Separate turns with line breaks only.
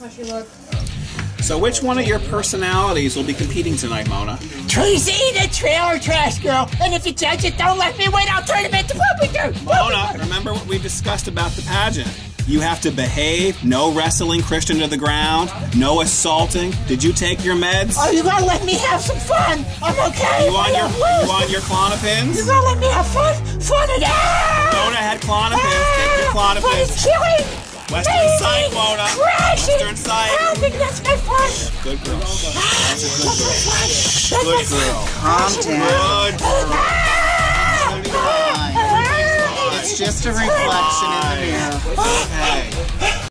How she look?
So, which one of your personalities will be competing tonight, Mona?
Tracy, the trailer trash girl. And if you judge it, don't let me win. I'll turn him into Poopy Doo.
Mona, remember what we discussed about the pageant. You have to behave, no wrestling Christian to the ground, no assaulting. Did you take your meds?
Oh, you gotta let me have some fun. I'm okay.
You on
I
your
don't lose.
you on your Klonopins?
You gotta let me have fun. Fun and ah!
Mona had Klonopins. Take your
Fun
Klonopins.
is killing.
Western
Baby,
side, Mona.
Crashing.
Western side.
I think that's my fun.
Good girl.
That's my fun. That's my
Good girl.
Calm down.
Good girl.
It's just a reflection in the mirror.
Okay.